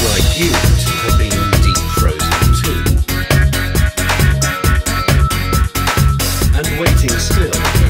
like you have been deep frozen too. And waiting still.